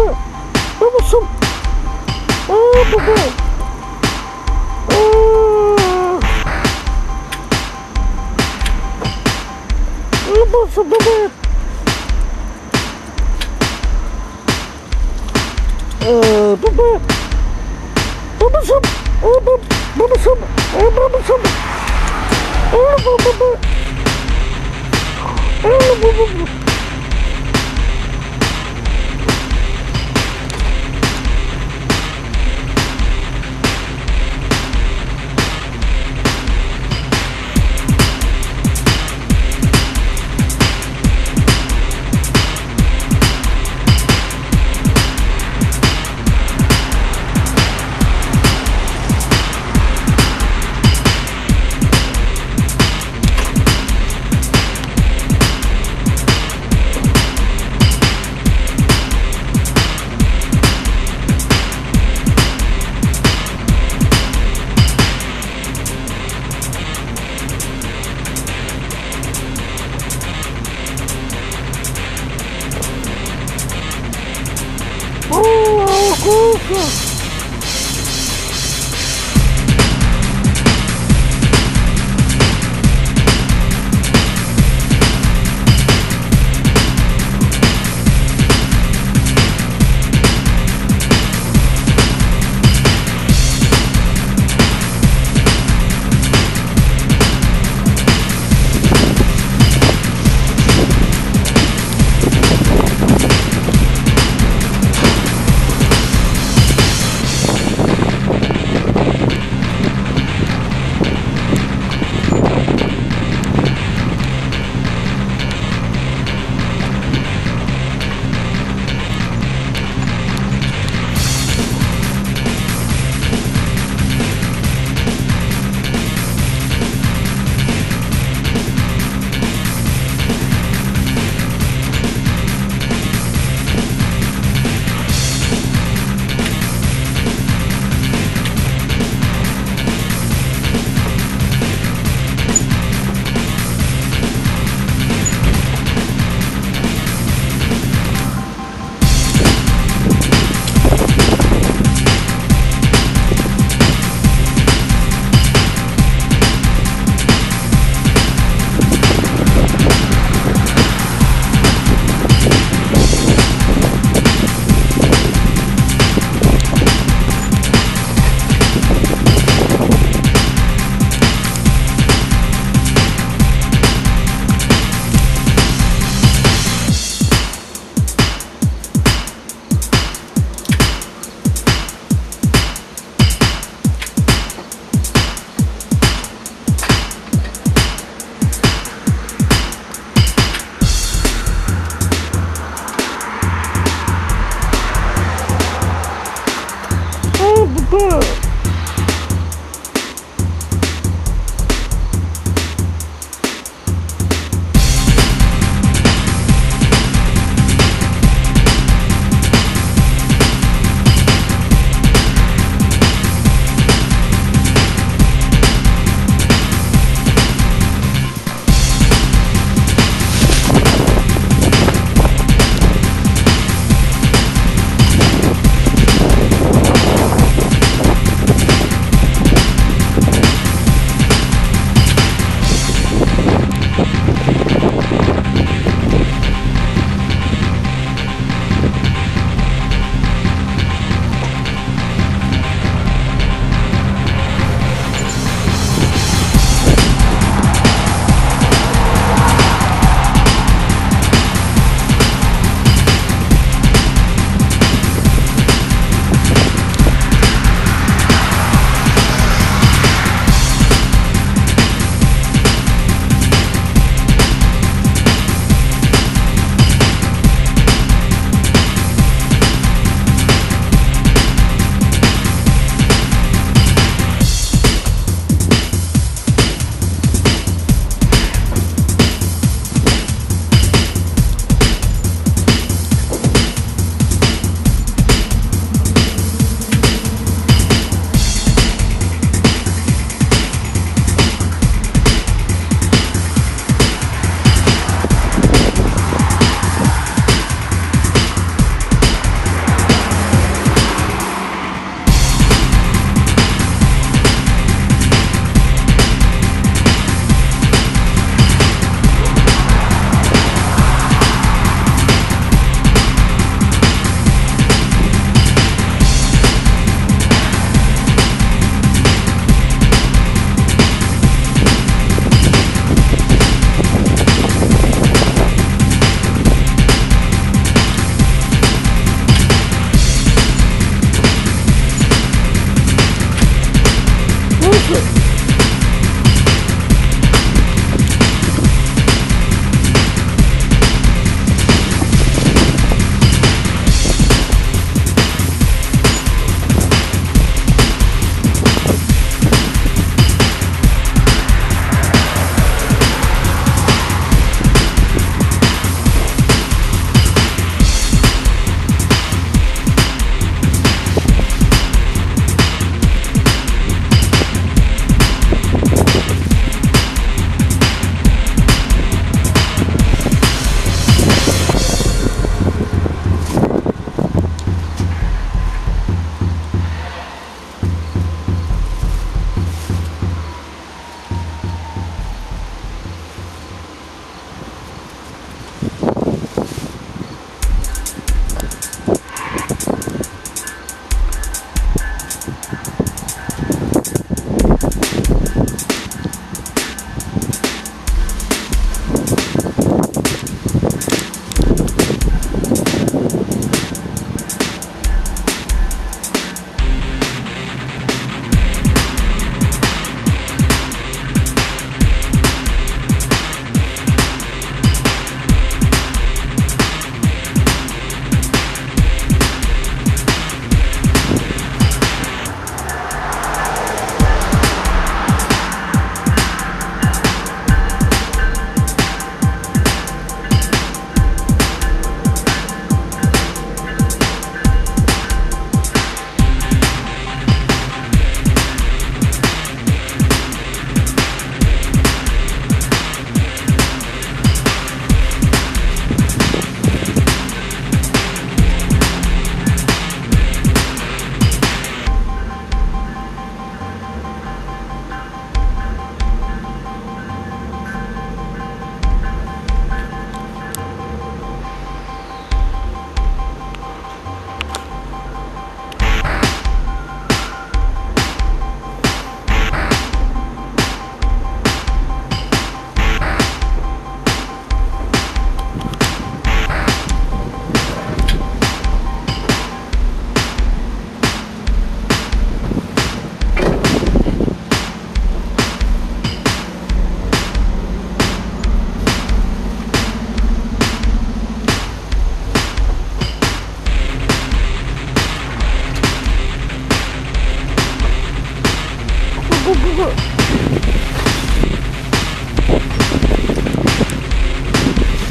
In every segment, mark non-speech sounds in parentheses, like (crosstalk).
baba. Babasım. Aa baba. Aa. Babası baba. Aa baba. Babasım. Aa bab babasım. Aa babasım. Aa baba. Aa baba.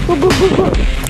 Бу-бу-бу-бу. (laughs)